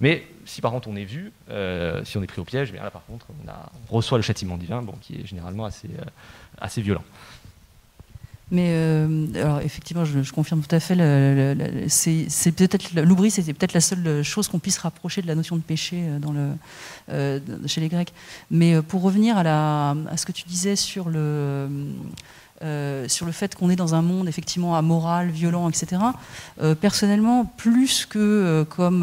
Mais si par contre on est vu, si on est pris au piège, bien là par contre on reçoit le châtiment divin, bon, qui est généralement assez, assez violent. Mais euh, alors effectivement, je, confirme tout à fait. C'est peut-être l'oubli, c'était peut-être la seule chose qu'on puisse rapprocher de la notion de péché euh, euh, chez les Grecs. Mais pour revenir à, la, ce que tu disais sur le sur le fait qu'on est dans un monde effectivement amoral, violent, etc. personnellement, plus que comme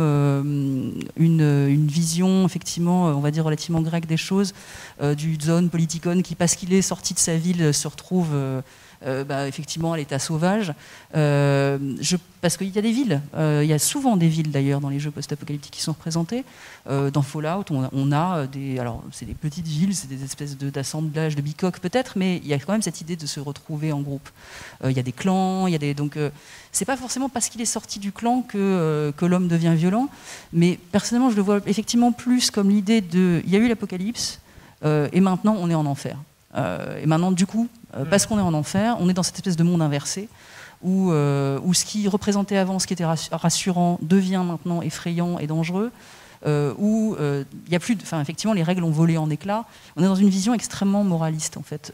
une, une, vision effectivement, on va dire relativement grecque des choses, du zone politikon qui, parce qu'il est sorti de sa ville, se retrouve euh, bah, effectivement à l'état sauvage. Euh, parce qu'il y a des villes, euh, il y a souvent des villes d'ailleurs dans les jeux post-apocalyptiques qui sont représentés. dans Fallout, on, a des, alors c'est des petites villes, c'est des espèces d'assemblages de, bicoques peut-être, mais il y a quand même cette idée de se retrouver en groupe. il y a des clans, il y a des donc c'est pas forcément parce qu'il est sorti du clan que, que l'homme devient violent, mais personnellement je le vois effectivement plus comme l'idée de il y a eu l'apocalypse et maintenant on est en enfer. Et maintenant du coup euh, parce qu'on est en enfer, on est dans cette espèce de monde inversé, où, euh, où ce qui représentait avant, ce qui était rassurant, devient maintenant effrayant et dangereux. Euh, où il y a plus, enfin effectivement les règles ont volé en éclats. On est dans une vision extrêmement moraliste en fait,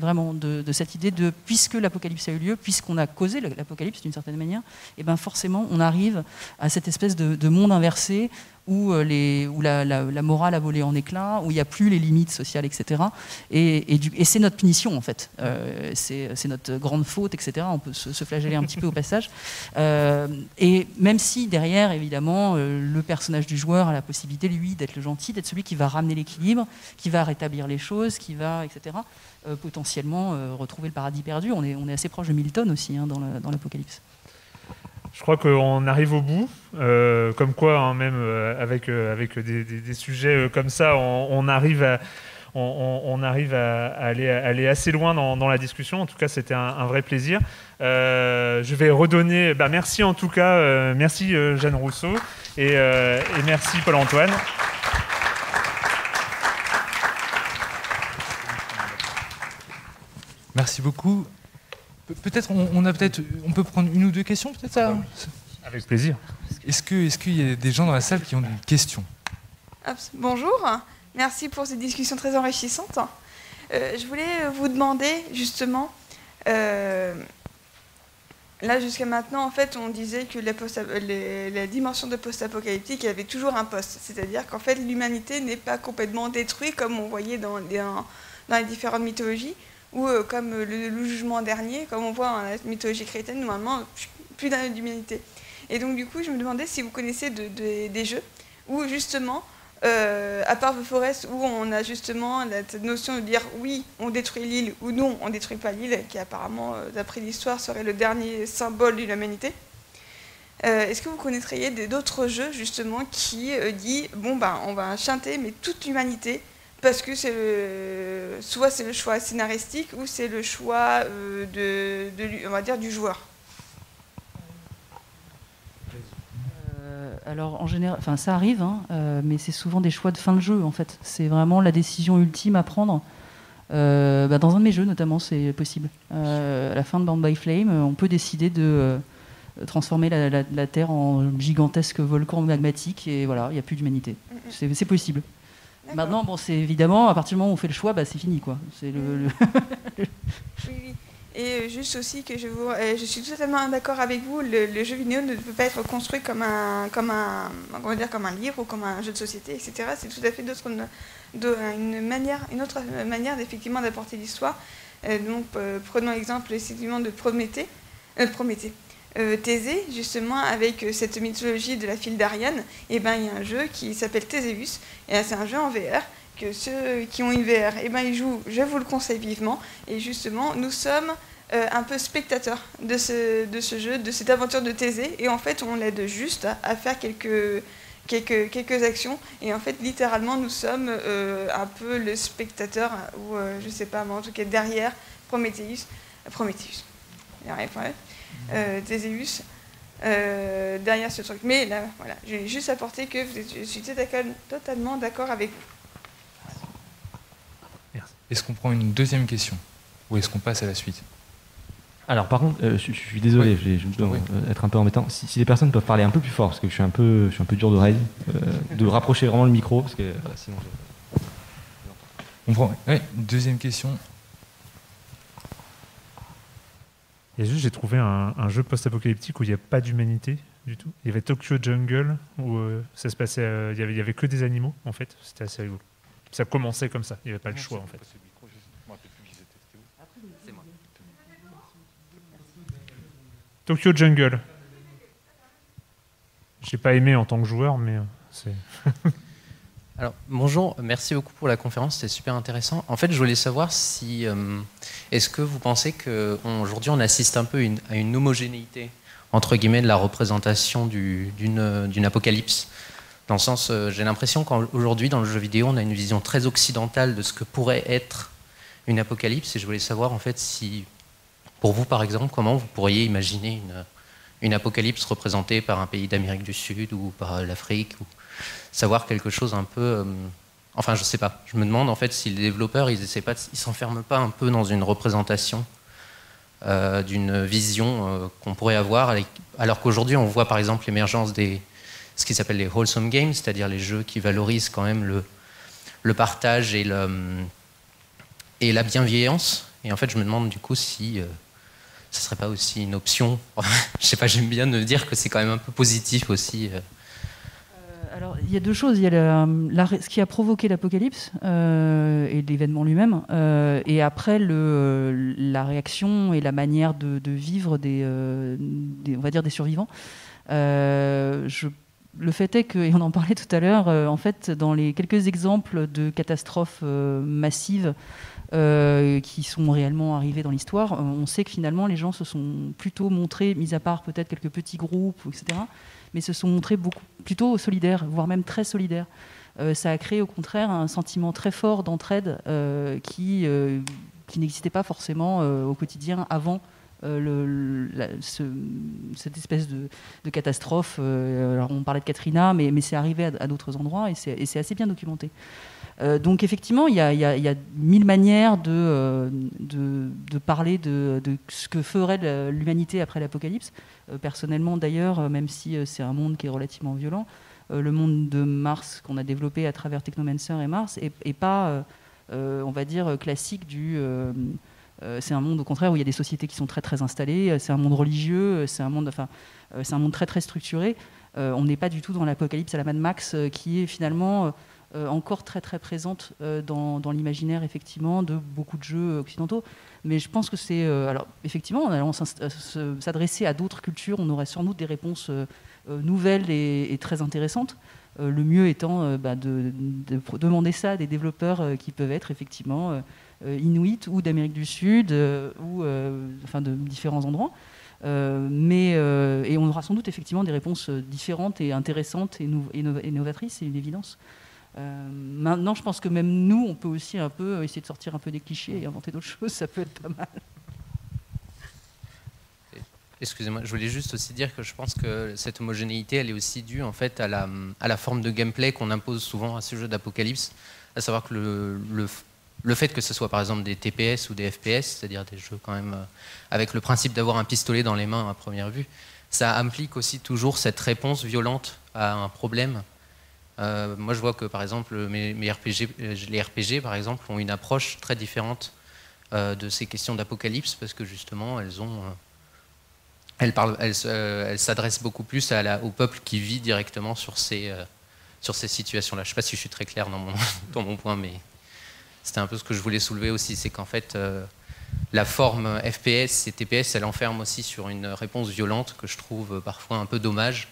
vraiment de, cette idée de puisque l'apocalypse a eu lieu, puisqu'on a causé l'apocalypse d'une certaine manière, et eh ben forcément on arrive à cette espèce de monde inversé où, euh, la, morale a volé en éclats, où il n'y a plus les limites sociales, etc. Et, c'est notre punition, en fait. Euh, c'est notre grande faute, etc. On peut se, flageller un petit peu au passage. Euh, et même si derrière, évidemment, le personnage du joueur a la possibilité, lui, d'être le gentil, d'être celui qui va ramener l'équilibre, qui va rétablir les choses, qui va, etc., potentiellement retrouver le paradis perdu. On est, on est assez proche de Milton aussi hein, dans l'Apocalypse. Je crois qu'on arrive au bout. Euh, comme quoi, hein, même euh, avec, euh, avec des, sujets comme ça, on, arrive à. On, arrive à, aller, assez loin dans, la discussion. En tout cas, c'était un, vrai plaisir. je vais redonner. Bah, merci en tout cas. merci Jeanne Rousseau et, et merci Paul-Antoine. Merci beaucoup. Peut-être on, a peut-être on peut prendre une ou deux questions peut-être ça Avec plaisir. Est-ce que est-ce qu'il y a des gens dans la salle qui ont des questions? Bonjour, merci pour cette discussion très enrichissante. Euh, je voulais vous demander justement, euh, là, jusqu'à maintenant, en fait, on disait que les, post les, les dimensions de post-apocalyptique, avait toujours un post. C'est-à-dire qu'en fait, l'humanité n'est pas complètement détruite comme on voyait dans les, dans les différentes mythologies, ou euh, comme le, le, jugement dernier, comme on voit dans la mythologie chrétienne, normalement, plus d'humanité. Et donc, du coup, je me demandais si vous connaissez de, de, des jeux où, justement, euh, à part The Forest, où on a justement cette notion de dire oui, on détruit l'île ou non, on détruit pas l'île, qui apparemment, euh, d'après l'histoire, serait le dernier symbole de l'humanité. Euh, Est-ce que vous connaîtriez d'autres jeux justement qui euh, dit bon ben on va chanter mais toute l'humanité parce que c'est soit c'est le choix scénaristique ou c'est le choix euh, de, de, on va dire du joueur. alors en général, enfin ça arrive, hein, euh, mais c'est souvent des choix de fin de jeu en fait. C'est vraiment la décision ultime à prendre. Euh, bah, dans un de mes jeux notamment, c'est possible. Euh, à la fin de Bound by Flame, on peut décider de euh, transformer la, la, la, Terre en gigantesque volcan magmatique et voilà, il n'y a plus d'humanité. C'est possible. Maintenant, bon, c'est évidemment à partir du moment où on fait le choix, bah, c'est fini quoi. C'est le, le... oui, oui. Et juste aussi que je, vous, je suis totalement d'accord avec vous, le, le, jeu vidéo ne peut pas être construit comme un, comme un, comment dire, comme un livre ou comme un jeu de société, etc. C'est tout à fait d'autre, une, manière, une autre manière effectivement d'apporter l'histoire. Euh, donc euh, prenons l'exemple effectivement de Prométhée, euh, Prométhée. Euh, Thésée, justement, avec cette mythologie de la file d'Ariane, et ben, il y a un jeu qui s'appelle Théséus, et c'est un jeu en VR que ceux qui ont une VR, eh ben, ils jouent, je vous le conseille vivement. Et justement, nous sommes euh, un peu spectateurs de ce, jeu, de cette aventure de Thésée. Et en fait, on l'aide juste à, faire quelques, actions. Et en fait, littéralement, nous sommes euh, un peu le spectateur, ou euh, je sais pas, mais en tout cas derrière. Prométhéeus. Théséus. Euh, derrière ce truc. Mais là, voilà, j'ai juste apporté que je suis totalement d'accord avec vous. Est-ce qu'on prend une deuxième question Ou est-ce qu'on passe à la suite? Alors par contre, euh, je, je, suis désolé, oui. je, je dois oui. être un peu embêtant. Si, si, les personnes peuvent parler un peu plus fort, parce que je suis un peu, je suis un peu dur d'oreille, euh, de rapprocher vraiment le micro, parce que voilà, sinon je... On prend oui, deuxième question. Juste, j'ai trouvé un, un jeu post-apocalyptique où il n'y a pas d'humanité du tout. Il y avait Tokyo Jungle, où euh, ça se passait, il y avait, il y avait que des animaux, en fait. C'était assez rigolo ça commençait comme ça. Il n'y avait pas le choix en fait. Tokyo Jungle. J'ai pas aimé en tant que joueur, mais c'est. Alors bonjour, merci beaucoup pour la conférence, c'était super intéressant. En fait, je voulais savoir si euh, est-ce que vous pensez qu'aujourd'hui on, on assiste un peu à une homogénéité entre guillemets de la représentation d'une apocalypse? Dans le sens, euh, j'ai l'impression qu'aujourd'hui, dans le jeu vidéo, on a une vision très occidentale de ce que pourrait être une apocalypse. Et je voulais savoir, en fait, si, pour vous, par exemple, comment vous pourriez imaginer une, une apocalypse représentée par un pays d'Amérique du Sud ou par l'Afrique, ou savoir quelque chose un peu. Euh, enfin, je sais pas. Je me demande, en fait, si les développeurs, ils essaient pas, ils s'enferment pas un peu dans une représentation euh, d'une vision euh, qu'on pourrait avoir, alors qu'aujourd'hui, on voit, par exemple, l'émergence des ce qui s'appelle les wholesome games, c'est-à-dire les jeux qui valorisent quand même le, le partage et, le, et la bienveillance. Et en fait, je me demande du coup si ce serait pas aussi une option. je sais pas, j'aime bien de dire que c'est quand même un peu positif aussi. Euh. Alors, il y a deux choses. Il y a la, ce qui a provoqué l'apocalypse euh, et l'événement lui-même, euh, et après la réaction et la manière de, vivre des, euh, on va dire des survivants. le fait est que, et on en parlait tout à l'heure, euh, en fait, dans les quelques exemples de catastrophes euh, massives euh, qui sont réellement arrivées dans l'histoire, on sait que finalement les gens se sont plutôt montrés, mis à part peut-être quelques petits groupes, etc., mais se sont montrés plutôt solidaires, voire même très solidaires. Euh, ça a créé au contraire un sentiment très fort d'entraide euh, qui, qui n'existait pas forcément au quotidien avant euh, cette espèce de, catastrophe. Euh, alors on parlait de Katrina, mais, c'est arrivé à d'autres endroits et c'est assez bien documenté. Euh, donc effectivement, il y, a, mille manières de, euh, parler de, ce que ferait l'humanité après l'apocalypse. Euh, personnellement, d'ailleurs, même si c'est un monde qui est relativement violent, le monde de Mars qu'on a développé à travers Technomancer et Mars est pas, on va dire, classique du c'est un monde au contraire où il y a des sociétés qui sont très très installées, c'est un monde religieux, c'est un monde, enfin, c'est un monde très très structuré. on n'est pas du tout dans l'apocalypse à la Mad Max qui est finalement encore très très présente dans, dans l'imaginaire effectivement de beaucoup de jeux occidentaux. Mais je pense que c'est alors effectivement en allant s'adresser à d'autres cultures, on aurait sans doute des réponses nouvelles et, très intéressantes. Euh, le mieux étant euh, bah, de, demander ça à des développeurs euh, qui peuvent être effectivement inuits ou d'Amérique du Sud ou enfin de différents endroits. mais, et on aura sans doute effectivement des réponses différentes et intéressantes et novatrices, c'est une évidence. Maintenant, je pense que même nous, on peut aussi un peu essayer de sortir un peu des clichés et inventer d'autres choses, ça peut être pas mal. Excusez-moi, je voulais juste aussi dire que je pense que cette homogénéité, elle est aussi due en fait à la, forme de gameplay qu'on impose souvent à ce jeu d'apocalypse, à savoir que le, le, le, fait que ce soit par exemple des TPS ou des FPS, c'est-à-dire des jeux quand même euh, avec le principe d'avoir un pistolet dans les mains à première vue, ça implique aussi toujours cette réponse violente à un problème. Euh, moi, je vois que par exemple, mes, RPG, euh, les RPG par exemple ont une approche très différente de ces questions d'apocalypse parce que justement, elles ont elle, parle, elle, s'adresse beaucoup plus au peuple qui vit directement sur ces, euh, situations-là. Je ne sais pas si je suis très clair dans mon, point, mais c'était un peu ce que je voulais soulever aussi, c'est qu'en fait, euh, la forme FPS et TPS, elle enferme aussi sur une réponse violente que je trouve parfois un peu dommage.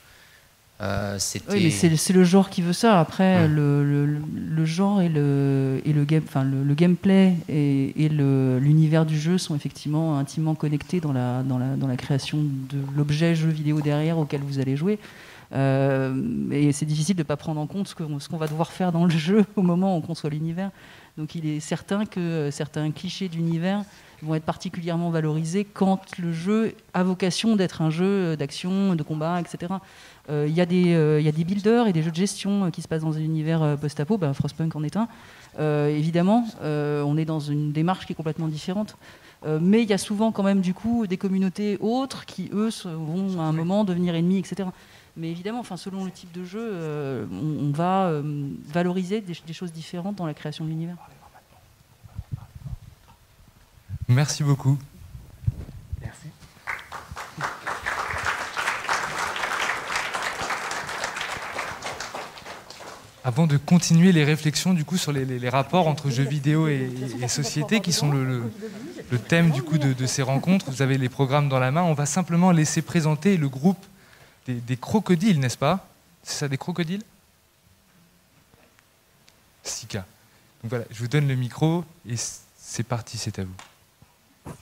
Euh, oui, c'est le genre qui veut ça. Après, le, genre et le, et le, game, enfin, le, gameplay et, et l'univers du jeu sont effectivement intimement connectés dans la, dans la, dans la création de l'objet jeu vidéo derrière auquel vous allez jouer. Euh, et c'est difficile de ne pas prendre en compte ce qu'on ce qu'on va devoir faire dans le jeu au moment où on conçoit l'univers. Donc il est certain que certains clichés d'univers vont être particulièrement valorisés quand le jeu a vocation d'être un jeu d'action, de combat, etc. Euh, il y, euh, y, a des builders et des jeux de gestion euh, qui se passent dans un univers post-apo, bah, Frostpunk en est un. évidemment, on est dans une démarche qui est complètement différente. mais il y a souvent quand même du coup des communautés autres qui, eux, vont à un moment devenir ennemis, etc. Mais évidemment, enfin, selon le type de jeu, on, va valoriser des, choses différentes dans la création de l'univers. Merci beaucoup. Avant de continuer les réflexions du coup sur les, rapports entre jeux vidéo et, société, qui sont le, thème du coup de, ces rencontres, vous avez les programmes dans la main. On va simplement laisser présenter le groupe des, crocodiles, n'est-ce pas? C'est ça, des crocodiles? Sika. Donc voilà, je vous donne le micro et c'est parti, c'est à vous.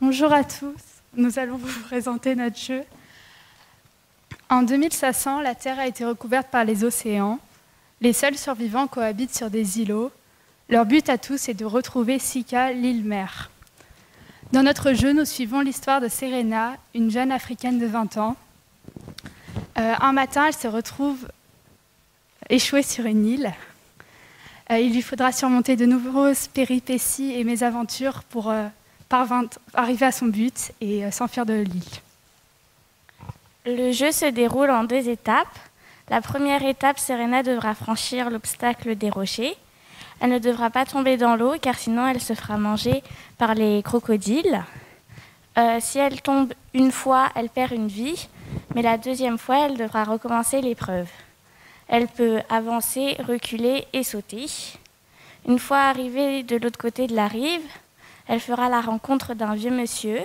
Bonjour à tous. Nous allons vous présenter notre jeu. En 2500, la Terre a été recouverte par les océans. Les seuls survivants cohabitent sur des îlots. Leur but à tous est de retrouver Sika, l'île mère. Dans notre jeu, nous suivons l'histoire de Serena, une jeune africaine de 20 ans. Euh, un matin, elle se retrouve échouée sur une île. Euh, il lui faudra surmonter de nombreuses péripéties et mésaventures pour euh, arriver à son but et s'enfuir de l'île. Le jeu se déroule en deux étapes. La première étape, Serena devra franchir l'obstacle des rochers. Elle ne devra pas tomber dans l'eau car sinon elle se fera manger par les crocodiles. Euh, si elle tombe une fois, elle perd une vie, mais la deuxième fois, elle devra recommencer l'épreuve. Elle peut avancer, reculer et sauter. Une fois arrivée de l'autre côté de la rive, elle fera la rencontre d'un vieux monsieur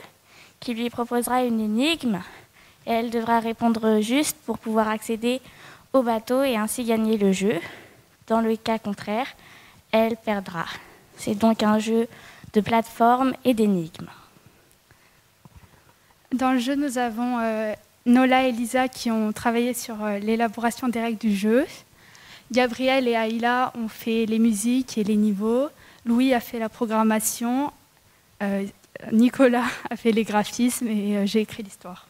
qui lui proposera une énigme et elle devra répondre juste pour pouvoir accéder au bateau et ainsi gagner le jeu. Dans le cas contraire, elle perdra. C'est donc un jeu de plateforme et d'énigmes. Dans le jeu, nous avons euh, Nola et Lisa qui ont travaillé sur euh, l'élaboration des règles du jeu. Gabriel et Aïla ont fait les musiques et les niveaux. Louis a fait la programmation. Euh, Nicolas a fait les graphismes et j'ai écrit l'histoire.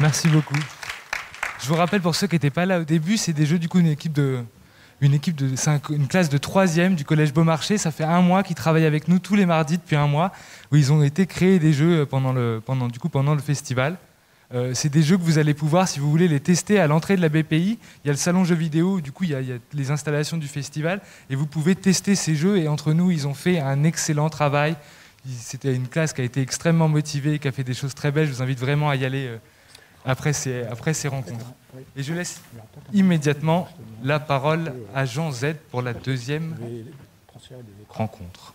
Merci beaucoup. Je vous rappelle pour ceux qui n'étaient pas là au début, c'est des jeux du coup une équipe de une équipe de une classe de troisième du collège Beaumarchais. Ça fait un mois qu'ils travaillent avec nous tous les mardis depuis un mois, où ils ont été créés des jeux pendant le pendant du coup pendant le festival. Euh, c'est des jeux que vous allez pouvoir, si vous voulez, les tester à l'entrée de la BPI. Il y a le salon jeux vidéo, du coup, il y, a, il y, a, les installations du festival, et vous pouvez tester ces jeux. Et entre nous, ils ont fait un excellent travail. C'était une classe qui a été extrêmement motivée, qui a fait des choses très belles. Je vous invite vraiment à y aller après ces, après ces rencontres. Et je laisse immédiatement la parole à Jean Z pour la deuxième rencontre.